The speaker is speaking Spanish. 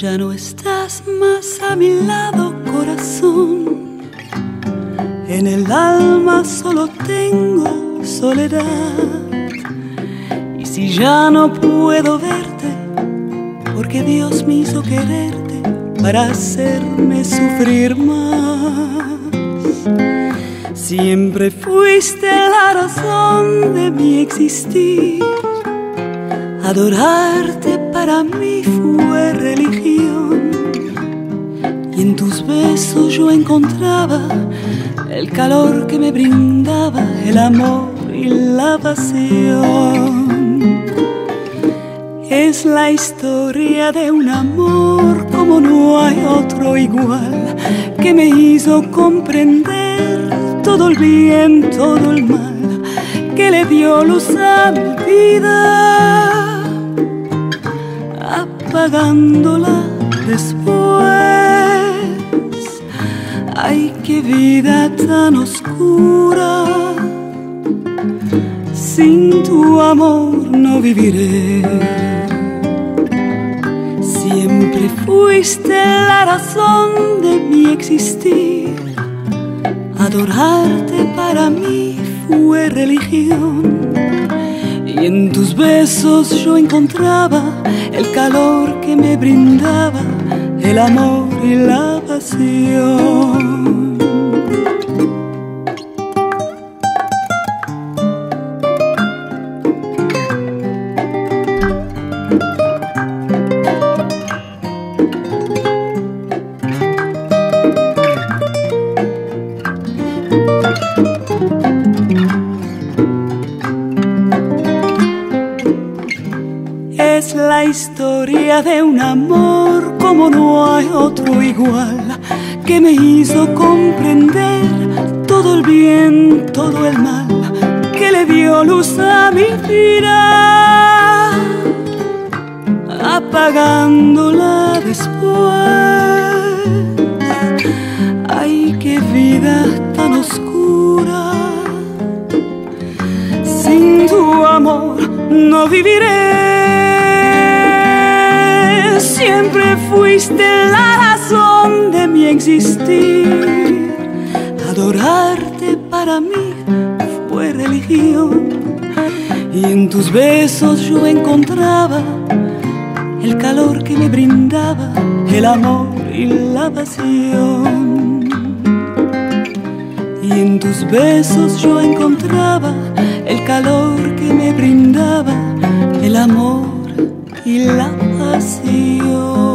Ya no estás más a mi lado, corazón. En el alma solo tengo soledad. Y si ya no puedo verte, porque Dios me hizo quererte para hacerme sufrir más. Siempre fuiste la razón de mi existir. Adorarte para mí fue religión. Y en tus besos yo encontraba el calor que me brindaba el amor y la pasión. Es la historia de un amor como no hay otro igual, que me hizo comprender todo el bien, todo el mal, que le dio luz a mi vida, apagándola después. Ay, qué vida tan oscura, sin tu amor no viviré. Siempre fuiste la razón de mi existir. Adorarte para mí fue religión. En tus besos yo encontraba el calor que me brindaba el amor y la pasión. Es la historia de un amor como no hay otro igual, que me hizo comprender todo el bien, todo el mal, que le dio luz a mi vida, apagándola después. Ay, qué vida tan oscura, sin tu amor no viviré. Siempre fuiste la razón de mi existir. Adorarte para mí fue religión. Y en tus besos yo encontraba el calor que me brindaba el amor y la pasión. Y en tus besos yo encontraba el calor que me brindaba el amor y la pasión. I see you.